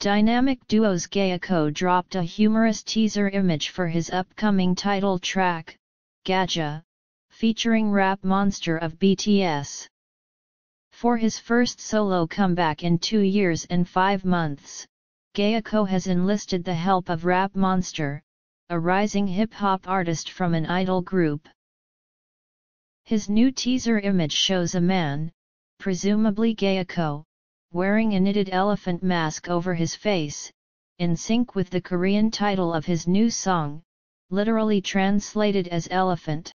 Dynamic Duo's Gaeko dropped a humorous teaser image for his upcoming title track, Gajah, featuring Rap Monster of BTS. For his first solo comeback in two years and five months, Gaeko has enlisted the help of Rap Monster, a rising hip-hop artist from an idol group. His new teaser image shows a man, presumably Gaeko, wearing a knitted elephant mask over his face, in sync with the Korean title of his new song, literally translated as elephant.